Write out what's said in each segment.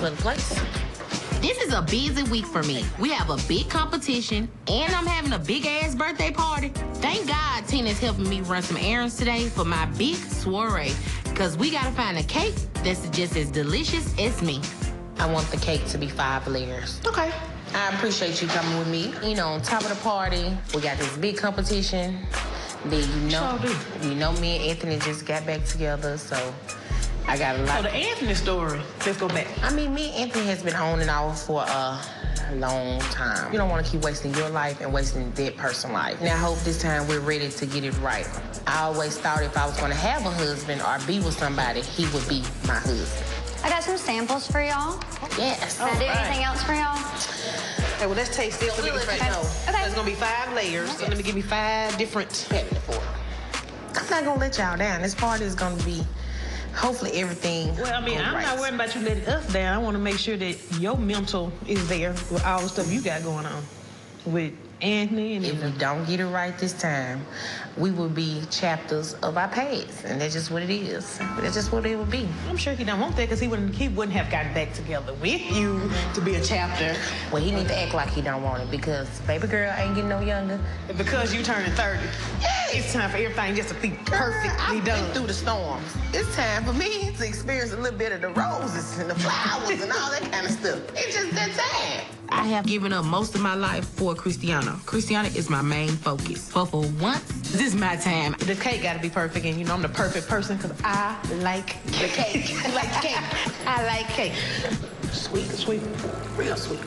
Place. This is a busy week for me. We have a big competition, and I'm having a big ass birthday party. Thank God Tina's helping me run some errands today for my big soiree, because we gotta find a cake that's just as delicious as me. I want the cake to be five layers. Okay. I appreciate you coming with me. You know, on top of the party, we got this big competition. Then you know, you know, me and Anthony just got back together, so I got a So lot. the Anthony story. Let's go back. I mean, me and Anthony has been on and off for a long time. You don't want to keep wasting your life and wasting that person's life. Now, I hope this time we're ready to get it right. I always thought if I was going to have a husband or be with somebody, he would be my husband. I got some samples for y'all. Yes. Can I do right. anything else for y'all? Hey, well, let's taste this. Let me We'll get let five. you know. So Okay. it's gonna be five layers. So let me give me five different. Having. I'm not gonna let y'all down. This party is gonna be, hopefully, everything. Well, I mean, I'm right. not worried about you letting us down. I want to make sure that your mental is there with all the stuff you got going on with Anthony and If we don't get it right this time, we will be chapters of our past, and that's just what it is. That's just what it will be. I'm sure he don't want that because he wouldn't he wouldn't have gotten back together with you to be a chapter. Well, he need to act like he don't want it because baby girl ain't getting no younger. And because you turning 30, it's time for everything just to be perfectly I've done. been through the storms. It's time for me to experience a little bit of the roses and the flowers and all that kind of stuff. It's just that time. I have given up most of my life for Cristiano. Cristiano is my main focus. But for once, this is my time. The cake got to be perfect, and you know I'm the perfect person because I like the cake. I like the cake? I like cake. Sweet, sweet, real sweet.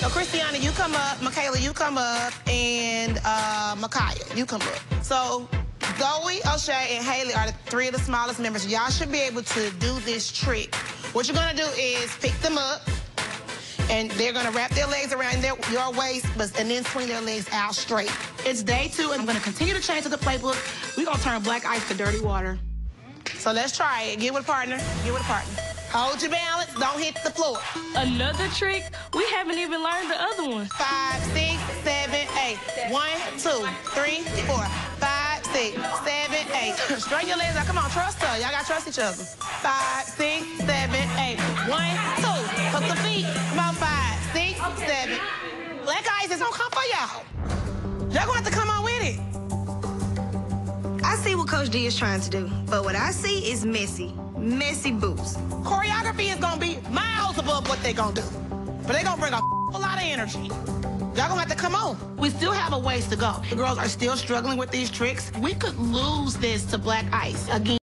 So Christiana, you come up, Michaela, you come up, and uh, Micaiah, you come up. So Zoe, O'Shea, and Haley are the three of the smallest members. Y'all should be able to do this trick. What you're gonna do is pick them up, and they're gonna wrap their legs around their, your waist, but and then swing their legs out straight. It's day two, and I'm gonna continue to change to the playbook. We're gonna turn black ice to dirty water. So let's try it. Get with a partner. Get with a partner. Hold your balance. Don't hit the floor. Another trick? We haven't even learned the other one. five, six, seven, eight. One, two, three, four, five, six, seven, eight. Straighten your legs out. Come on, trust her. Y'all gotta trust each other. Five, six, seven, eight. One, two. Hook the feet. Black ice is gonna come for y'all. Y'all gonna have to come on with it. I see what Coach D is trying to do, but what I see is messy. Messy boots. Choreography is gonna be miles above what they gonna do. But they gonna bring a lot of energy. Y'all gonna have to come on. We still have a ways to go. The girls are still struggling with these tricks. We could lose this to black ice again.